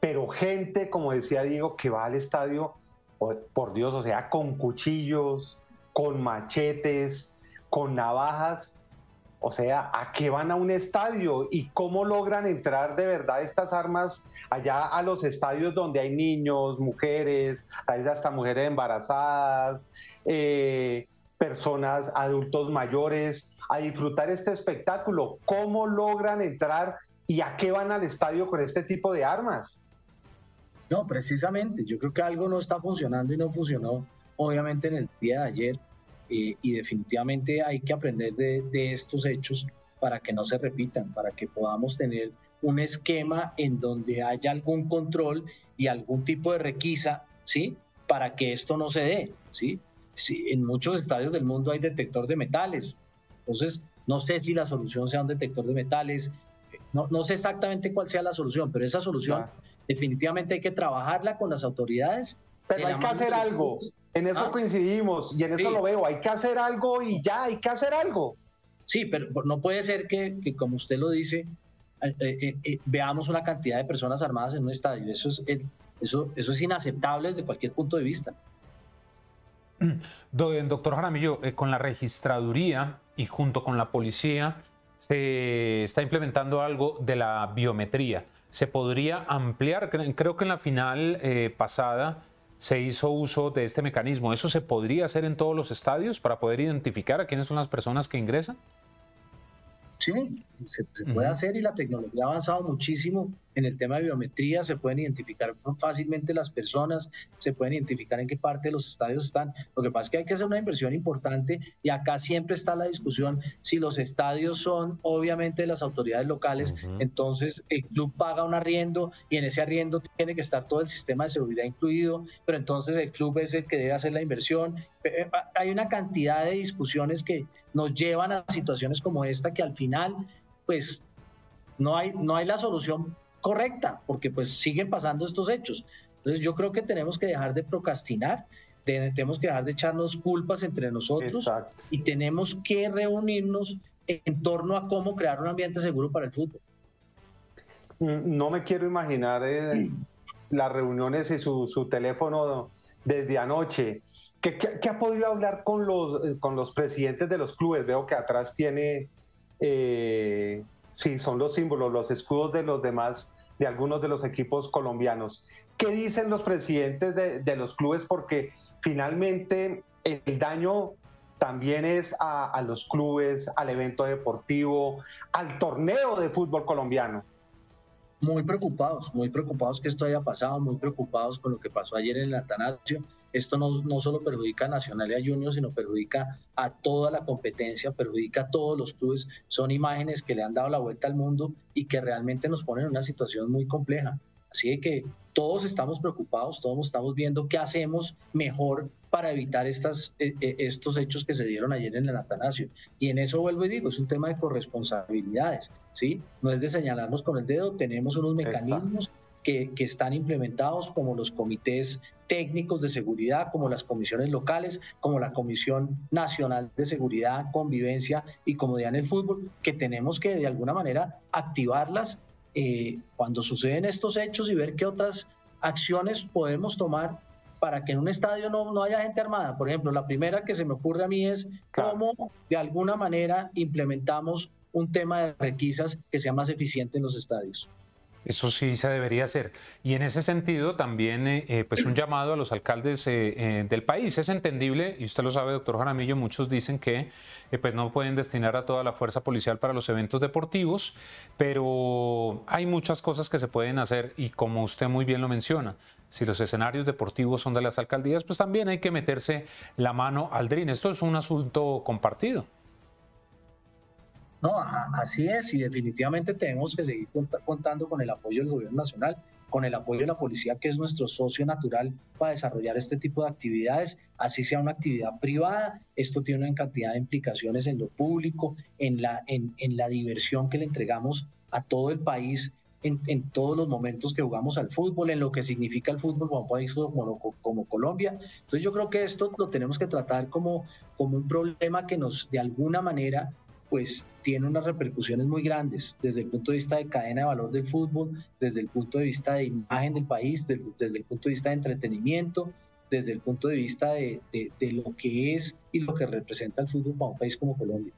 pero gente, como decía Diego, que va al estadio, por Dios, o sea, con cuchillos, con machetes, con navajas, o sea, ¿a qué van a un estadio y cómo logran entrar de verdad estas armas allá a los estadios donde hay niños, mujeres, hay hasta mujeres embarazadas, eh, personas, adultos mayores, a disfrutar este espectáculo? ¿Cómo logran entrar y a qué van al estadio con este tipo de armas? No, precisamente, yo creo que algo no está funcionando y no funcionó obviamente en el día de ayer eh, y definitivamente hay que aprender de, estos hechos para que no se repitan, para que podamos tener un esquema en donde haya algún control y algún tipo de requisa, ¿sí? Para que esto no se dé, ¿sí? en muchos estadios del mundo hay detector de metales, entonces no sé si la solución sea un detector de metales, no, no sé exactamente cuál sea la solución, pero esa solución definitivamente hay que trabajarla con las autoridades. Pero hay que hacer algo. En eso ah. coincidimos y en eso lo veo. Hay que hacer algo y ya, hay que hacer algo. Sí, pero no puede ser que, como usted lo dice, eh, eh, eh, veamos una cantidad de personas armadas en un estadio. Eso es, eso, eso es inaceptable desde cualquier punto de vista. Doctor Jaramillo, con la registraduría y junto con la policía se está implementando algo de la biometría. ¿Se podría ampliar? Creo que en la final pasada se hizo uso de este mecanismo. ¿Eso se podría hacer en todos los estadios para poder identificar a quiénes son las personas que ingresan? Sí, se, puede hacer y la tecnología ha avanzado muchísimo en el tema de biometría, se pueden identificar fácilmente las personas, se pueden identificar en qué parte de los estadios están. Lo que pasa es que hay que hacer una inversión importante y acá siempre está la discusión si los estadios son obviamente de las autoridades locales, entonces el club paga un arriendo y en ese arriendo tiene que estar todo el sistema de seguridad incluido, pero entonces el club es el que debe hacer la inversión. Eh, eh, hay una cantidad de discusiones que nos llevan a situaciones como esta que al final pues no hay, no hay la solución correcta, porque pues siguen pasando estos hechos. Entonces yo creo que tenemos que dejar de procrastinar, tenemos que dejar de echarnos culpas entre nosotros y tenemos que reunirnos en torno a cómo crear un ambiente seguro para el fútbol. Mm, no me quiero imaginar eh, las reuniones y su, teléfono desde anoche. ¿Qué, ha podido hablar con los, eh, con los presidentes de los clubes? Veo que atrás tiene eh, sí, son los símbolos, los escudos de los demás, de algunos de los equipos colombianos. ¿Qué dicen los presidentes de, los clubes? Porque finalmente el daño también es a, los clubes, al evento deportivo, al torneo de fútbol colombiano. Muy preocupados, muy preocupados que esto haya pasado, muy preocupados con lo que pasó ayer en el Atanasio esto no, no solo perjudica a Nacional y a Junior, sino perjudica a toda la competencia, perjudica a todos los clubes. Son imágenes que le han dado la vuelta al mundo y que realmente nos ponen en una situación muy compleja. Así que todos estamos preocupados, todos estamos viendo qué hacemos mejor para evitar estas, e, e, estos hechos que se dieron ayer en el Atanasio. Y en eso vuelvo y digo, es un tema de corresponsabilidades, ¿sí? No es de señalarnos con el dedo, tenemos unos mecanismos que, que, están implementados como los comités técnicos de seguridad, como las comisiones locales, como la Comisión Nacional de Seguridad, Convivencia y Comodidad en el Fútbol, que tenemos que de alguna manera activarlas eh, cuando suceden estos hechos y ver qué otras acciones podemos tomar para que en un estadio no, no haya gente armada. Por ejemplo, la primera que se me ocurre a mí es cómo de alguna manera implementamos un tema de requisas que sea más eficiente en los estadios. Eso sí se debería hacer. Y en ese sentido también eh, eh, pues un llamado a los alcaldes eh, del país. Es entendible, y usted lo sabe, doctor Jaramillo, muchos dicen que pues no pueden destinar a toda la fuerza policial para los eventos deportivos, pero hay muchas cosas que se pueden hacer y como usted muy bien lo menciona, si los escenarios deportivos son de las alcaldías, pues también hay que meterse la mano al DRIN. Esto es un asunto compartido. No, así es, y definitivamente tenemos que seguir contando con el apoyo del gobierno nacional, con el apoyo de la policía, que es nuestro socio natural para desarrollar este tipo de actividades, así sea una actividad privada. Esto tiene una cantidad de implicaciones en lo público, en la, en, la diversión que le entregamos a todo el país en, todos los momentos que jugamos al fútbol, en lo que significa el fútbol como un país como, como, Colombia. Entonces yo creo que esto lo tenemos que tratar como, como un problema que nos de alguna manera pues tiene unas repercusiones muy grandes desde el punto de vista de cadena de valor del fútbol, desde el punto de vista de imagen del país, desde, el punto de vista de entretenimiento, desde el punto de vista de, de, lo que es y lo que representa el fútbol para un país como Colombia.